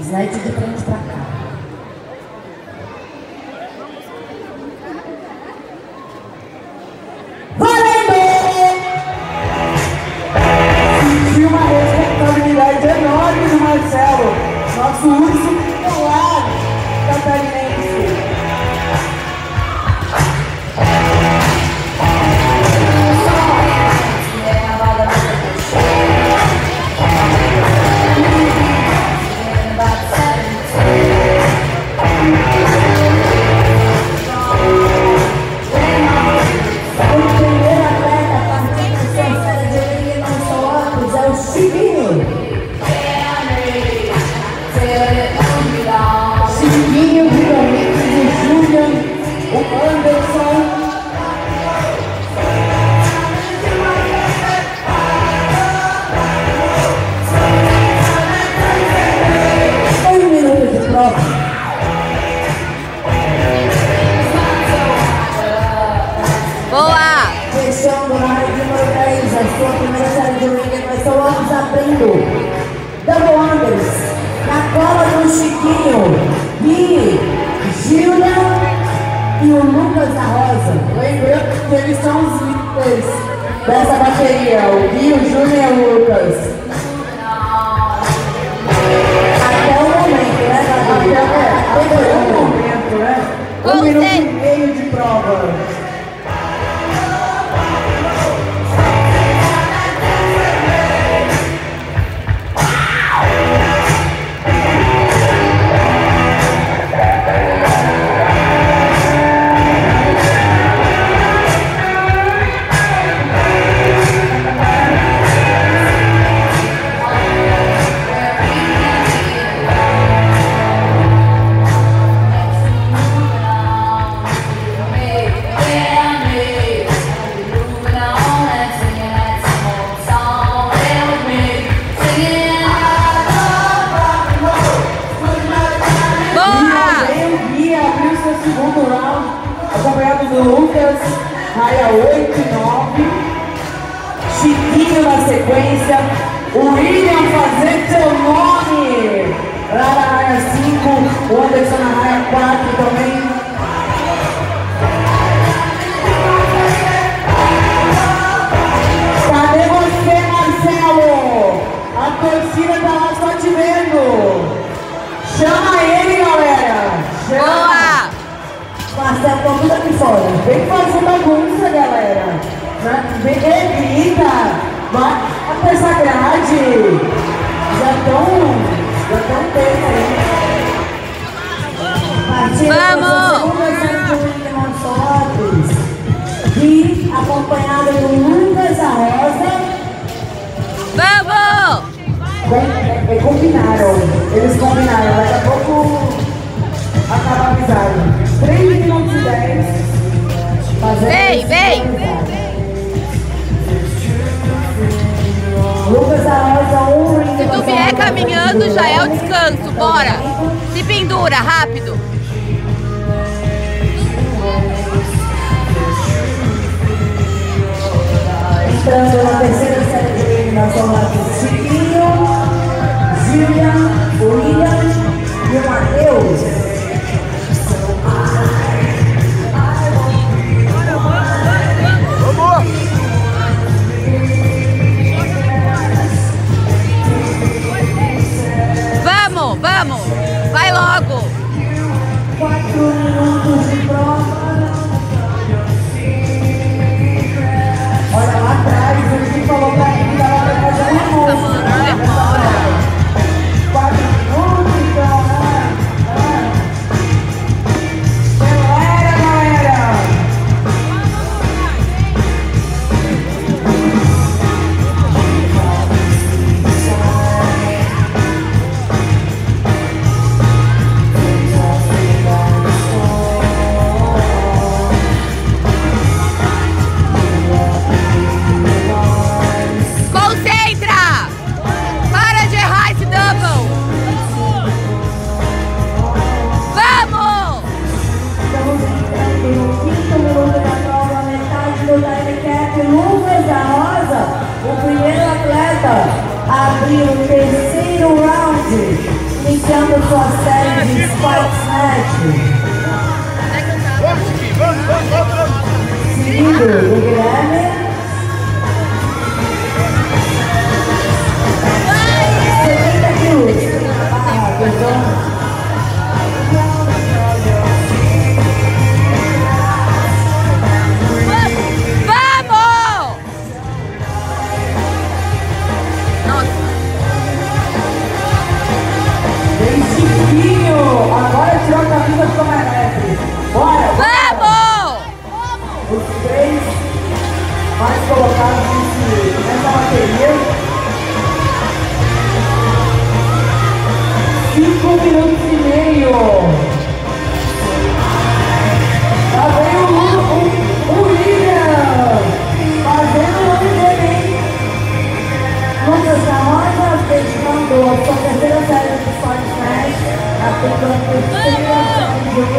Slide de frente pra cá. Valendo! Senti uma responsabilidade enorme do Marcelo, nosso urso e o Lucas da Rosa. Lembrando que eles são os líderes dessa bateria, o Gui, o Júnior e o Lucas. Até o momento, né, Até, Gabi? é, até o momento, né? Um minuto e meio de prova. Lucas, raia 8 e 9. Chiquinho na sequência. O William fazendo seu nome lá na raia 5. O Anderson na raia Vai até essa grade! Já estão. Já estão bem aí. Vamos! a. E acompanhado do Lucas da Rosa. Vamos! É, combinaram. Eles combinaram. Daqui a pouco acaba a amizade. 3 minutos e 10. Fazendo Vem, vem. Se tu vier caminhando, já é o descanso. Bora! Se pendura, rápido! Entrando na terceira série de eliminação lá do Chiquinho, o William e o Matheus. primeiro round, iniciando sua série de Sports Match. Cinco minutos e meio. Tá bem o, o, o William. Fazendo o nome dele, hein? Lucas da Rosa, dedicando a sua terceira série do Sonic Smash. Aplicando o 30 de julho.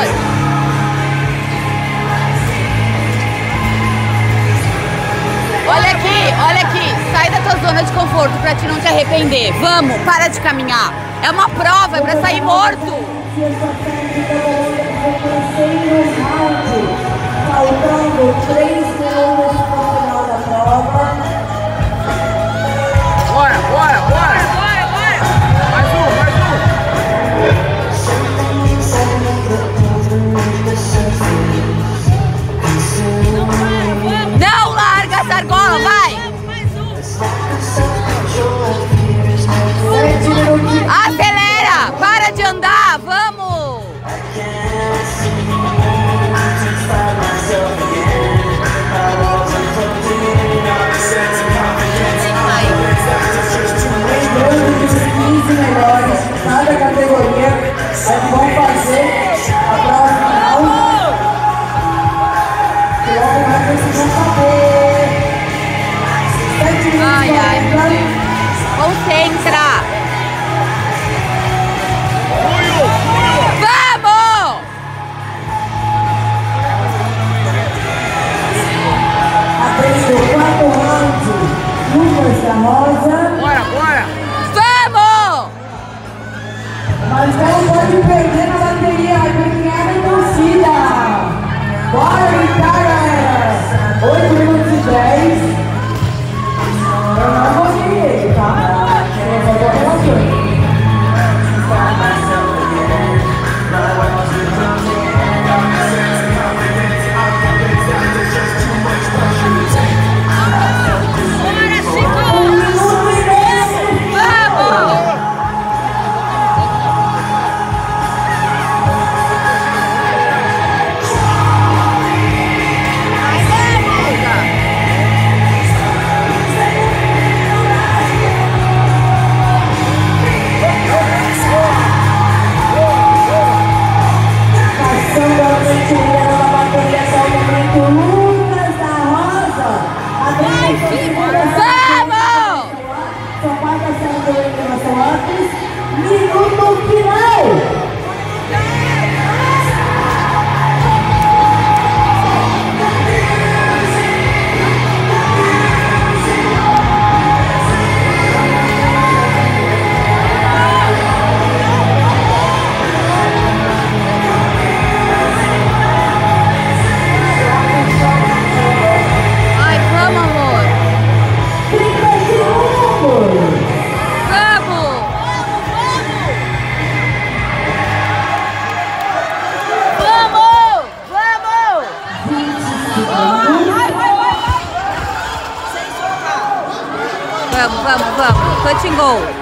Vai! Olha aqui, olha aqui. Sai da tua zona de conforto pra te não te arrepender. Vamos, para de caminhar. É uma prova, é pra sair morto. Faltando três famosa. Bora, bora! Vamos! Mas não pode perder 주인 공.